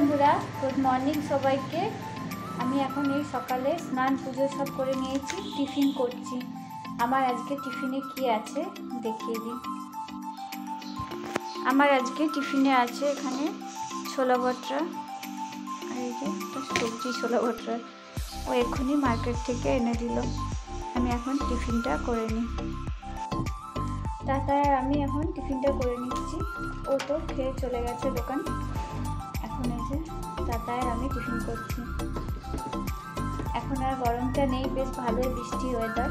বন্ধুরা good morning সবাইকে। আমি এখন এই সকালে স্নান, পুজো সব করে নিয়েছি, টিফিন করছি। আমার আজকে টিফিনে কি আছে দেখিয়ে দিই। আমার আজকে টিফিনে আছে এখানে ছোলা বটরা আর এই যে একটা সবজি ছোলা বটরা ও এক্ষুনি মার্কেট থেকে এনে দিল। আমি এখন টিফিনটা করে নিই। তাছাড়া আমি এখন টিফিনটা করে নিচ্ছি। ও তো খেয়ে চলে গেছে দোকান। এই যে তাতায় আমি টিফিন করছি। এখন আর গরমটা নেই, বেশ ভালোই বৃষ্টি ওয়েদার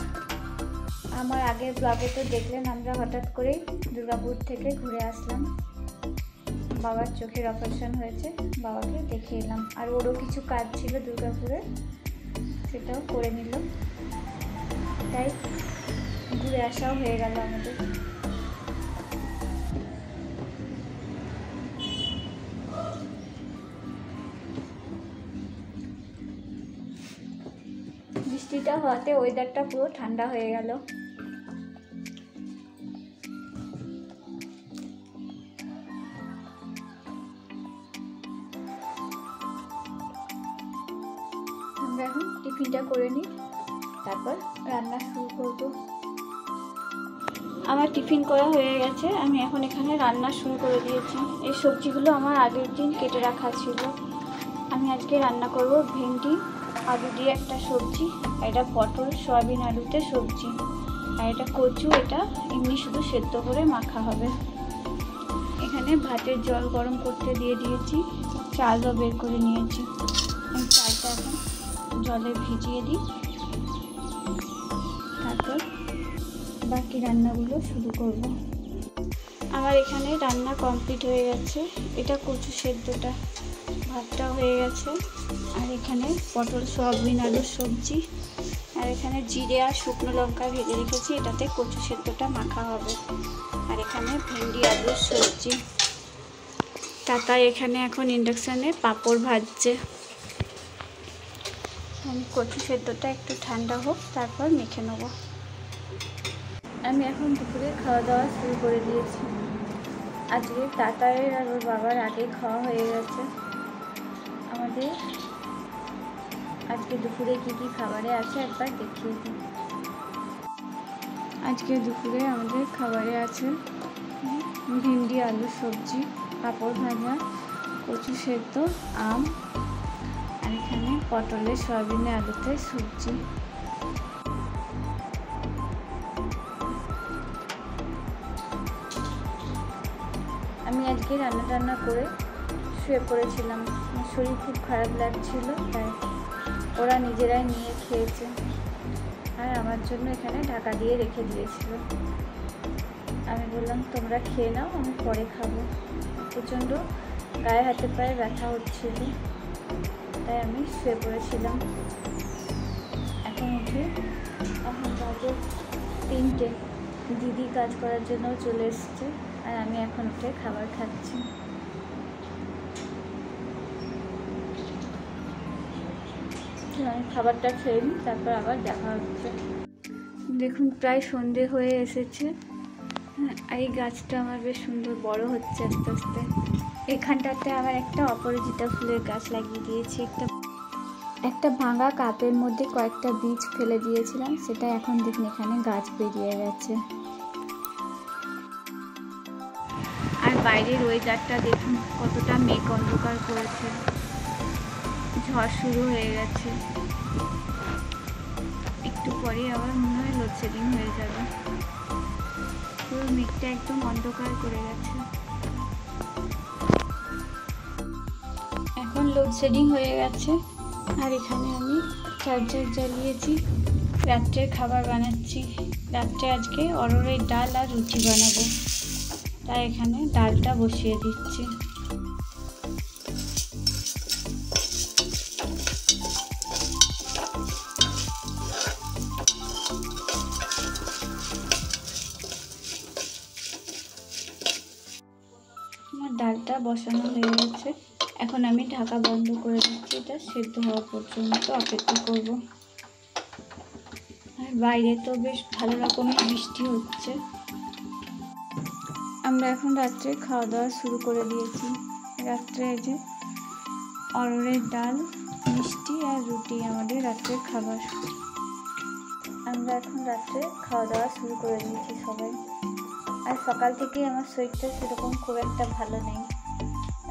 আমার আগের ব্লগে তো দেখলেন, আমরা হঠাৎ করেই দুর্গাপুর থেকে ঘুরে আসলাম। বাবার চোখের অপারেশন হয়েছে, বাবাকে দেখে এলাম। আর ওরও কিছু কাজ ছিল দুর্গাপুরে, সেটাও করে নিল। তাই ঘুরে আসাও হয়ে গেল আমাদের। বৃষ্টিটা হওয়াতে ওয়েদারটা পুরো ঠান্ডা হয়ে গেল। আমরা এখন টিফিনটা করে নিই, তারপর রান্না শুরু করব। আমার টিফিন করা হয়ে গেছে, আমি এখন এখানে রান্না শুরু করে দিয়েছি। এই সবজিগুলো আমার আগের দিন কেটে রাখা ছিল। আমি আজকে রান্না করব ভেন্ডি আলু দিয়ে একটা সবজি, আর এটা পটল, সয়াবিন আলুতে সবজি। আর এটা কচু, এটা এমনি শুধু সেদ্ধ করে মাখা হবে। এখানে ভাতের জল গরম করতে দিয়ে দিয়েছি, চালও বের করে নিয়েছি। চালটা এখন জলে ভিজিয়ে দিই। তারপর বাকি রান্নাগুলো শুরু করব। আমার এখানে রান্না কমপ্লিট হয়ে গেছে। এটা কচু সেদ্ধটা। ভাতটা হয়ে গেছে। আর এখানে পটল, সয়াবিন আলুর সবজি। আর এখানে জিরে আর শুকনো লঙ্কা ভেজে রেখেছি। এটাতে কচু সেদ্ধটা মাখা হবে। আর এখানে ভেন্ডি আলুর সবজি। তাতা এখানে এখন ইন্ডাকশানে পাঁপড় ভাজছে। আমি কচু সেদ্ধটা একটু ঠান্ডা হোক, তারপর মেখে নেব। আমি এখন দুপুরে খাওয়া দাওয়া শুরু করে দিয়েছি। আজকে তাতায়ের আর ওর বাবার আগে খাওয়া হয়ে গেছে। আমাদের আজকে দুপুরে কি কি খাবারে আছে একবার দেখিয়ে দিই। আজকে দুপুরে আমাদের খাবারে আছে ভিন্ডি আলু সবজি পাঁপড় ভাজা কচু সেদ্ধ আম আর এখানে পটলের সয়াবিনে আলুতে সবজি। আমি আজকে রান্না টান্না করে শুয়ে পড়েছিলাম। শরীর খুব খারাপ লাগছিল, তাই ওরা নিজেরাই নিয়ে খেয়েছে আর আমার জন্য এখানে ঢাকা দিয়ে রেখে দিয়েছিল। আমি বললাম, তোমরা খেয়ে নাও, আমি পরে খাব। প্রচণ্ড গায়ে হাতে পায়ে ব্যথা হচ্ছিল, তাই আমি শুয়ে পড়েছিলাম। এখন উঠে এখন বাজে তিনটে। দিদি কাজ করার জন্য চলে এসছে, আর আমি এখন উঠে খাবার খাচ্ছি। খাবারটা খেয়ে নিই, তারপর আবার দেখা হচ্ছে। দেখুন, প্রায় সন্ধে হয়ে এসেছে। হ্যাঁ এই গাছটা আমার বেশ সুন্দর বড় হচ্ছে আস্তে আস্তে। এখানটাতে আবার একটা অপরাজিতা ফুলের গাছ লাগিয়ে দিয়েছি। একটা একটা ভাঙা কাপের মধ্যে কয়েকটা বীজ ফেলে দিয়েছিলাম, সেটা এখন দেখুন এখানে গাছ বেরিয়ে গেছে। আর বাইরের ওয়েদারটা দেখুন, কতটা মেঘ অন্ধকার করেছে। ঝড় শুরু হয়ে গেছে। একটু পরে আবার মনে হয় লোডশেডিং হয়ে যাবে। পুরো মেঘটা একদম অন্ধকার করে গেছে। এখন লোডশেডিং হয়ে গেছে। আর এখানে আমি চার্জার জ্বালিয়েছি। রাত্রের খাবার বানাচ্ছি। রাত্রে আজকে অরড়ের ডাল আর রুটি বানাবো। তাই এখানে ডালটা বসিয়ে দিচ্ছি। বসানো হয়ে গেছে। এখন আমি ঢাকা বন্ধ করে দিচ্ছি। এটা সেদ্ধ হওয়া পর্যন্ত অপেক্ষা করব। আর বাইরে তো বেশ ভালো রকমের বৃষ্টি হচ্ছে। আমরা এখন রাত্রে খাওয়া দাওয়া শুরু করে দিয়েছি। রাত্রে যে অরড়ের ডাল, মিষ্টি আর রুটি আমাদের রাত্রের খাবার। আমরা এখন রাত্রে খাওয়া দাওয়া শুরু করে দিয়েছি সবাই। আর সকাল থেকেই আমার শরীরটা সেরকম খুব একটা ভালো নেই।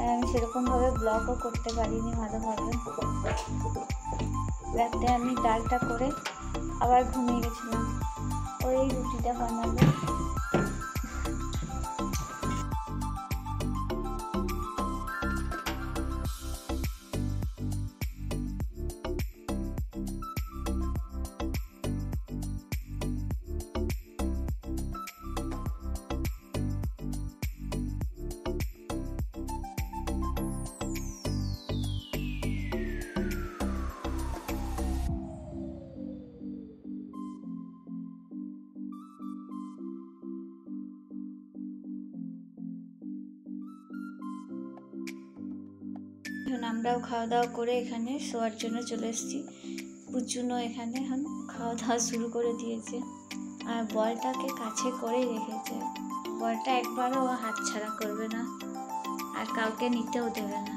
আর আমি সেরকমভাবে ব্লগও করতে পারিনি ভালোভাবে। রাতে আমি ডালটা করে আবার ঘুমিয়ে গেছিলাম। ওই রুটিটা বানাবো। আমরাও খাওয়া দাওয়া করে এখানে শোয়ার জন্য চলে এসেছি। পুচুনো এখানে এখন খাওয়া দাওয়া শুরু করে দিয়েছে। আর বলটাকে কাছে করেই রেখেছে। বলটা একবারও হাত ছাড়া করবে না। আর কাউকে নিতেও দেবে না।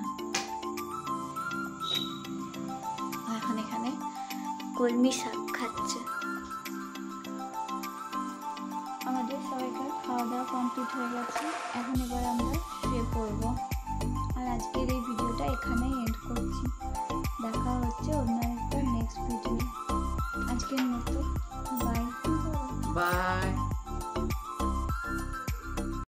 এখন এখানে কলমি শাক খাচ্ছে। আমাদের সবাইকার খাওয়া দাওয়া কমপ্লিট হয়ে গেছে। এখন এবার আমরা শুয়ে পড়ব।